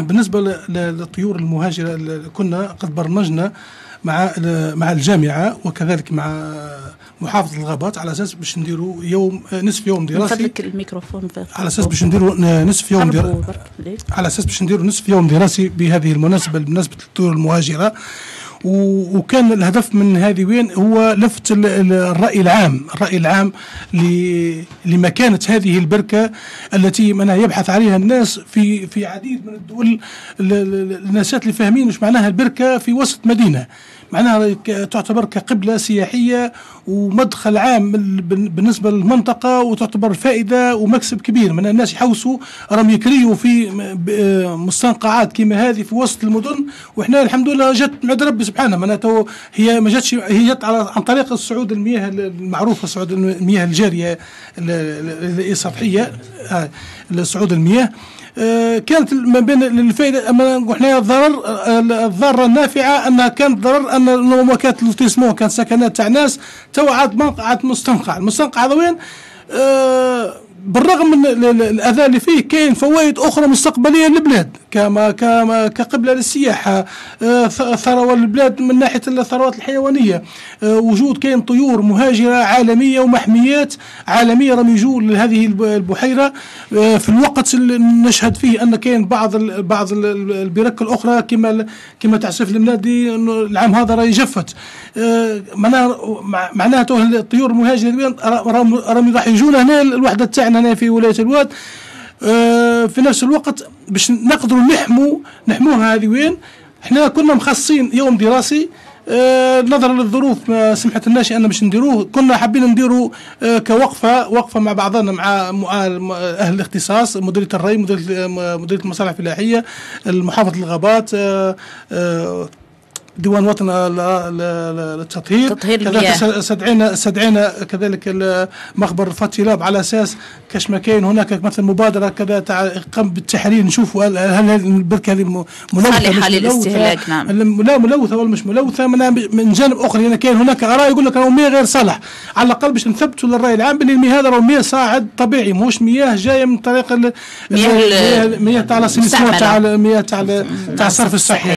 بالنسبة للطيور المهاجرة كنا قد برمجنا مع مع الجامعة وكذلك مع محافظة الغابات على أساس باش نديروا يوم نصف يوم دراسي. فضلك الميكروفون على أساس باش نديروا نصف يوم دراسي على أساس باش نديروا نصف يوم دراسي بهذه المناسبة بمناسبة الطيور المهاجرة. وكان الهدف من هذه وين هو لفت الرأي العام الرأي العام لمكانة هذه البركة التي منها يبحث عليها الناس في في عديد من الدول الناس اللي فاهمين مش معناها البركة في وسط مدينة. معناها تعتبر كقبلة سياحية ومدخل عام بالنسبة للمنطقة وتعتبر فائدة ومكسب كبير. من الناس يحوسوا راهم يكريوا في مستنقعات كما هذه في وسط المدن. وإحنا الحمد لله جت من ربي سبحانه. معناته هي ما جاتش هي جت عن طريق الصعود المياه المعروفة صعود المياه الجارية السطحية آه، صعود المياه. كانت ما بين الفائده اما إحنا الضرر الضارة النافعة انها كانت ضرر أن كانت لوتيسمون كانت سكنات تاع ناس تو عاد عاد مستنقع. المستنقع هذا وين؟ آه بالرغم من الأذى اللي فيه كاين فوائد أخرى مستقبلية للبلاد كما كما كقبله للسياحة آه، ثروة البلاد من ناحية الثروات الحيوانية آه، وجود كاين طيور مهاجرة عالمية ومحميات عالمية راهم يجوا لهذه البحيرة آه، في الوقت اللي نشهد فيه أن كاين بعض بعض البرك الأخرى كما كما تعسف المنادي العام هذا راه جفت. معناها معناته الطيور المهاجرة راهم راح يجونا هنا الوحده تاعنا هنا في ولاية الواد آه، في نفس الوقت باش نقدروا نحموا نحموها هذه وين؟ إحنا كنا مخصصين يوم دراسي آه نظرا للظروف ما سمحت لناش أن باش نديروه. كنا حابين نديروا آه كوقفه وقفة مع بعضنا مع أهل الاختصاص مديرية الري مديريه مديرية المصالح الفلاحية المحافظة الغابات ديوان وطن للتطهير تطهير المياه استدعينا استدعينا كذلك مخبر فتيلاب على أساس كاش ما كاين هناك مثلا مبادرة كذا تاع قام بالتحرير. نشوفوا هل هذه البركة هذه ملوثة صالحة للاستهلاك نعم. لا ملوثة ولا مش ملوثة. من, من جانب أخر يعني كاين هناك آراء يقول لك راهو مياه غير صالح. على الأقل باش نثبتوا للرأي العام بأن المياه هذا راهو مياه صاعد طبيعي. ماهوش مياه جاية من طريق مياه مياه تاع تاع المياه تاع تاع الصرف الصحي.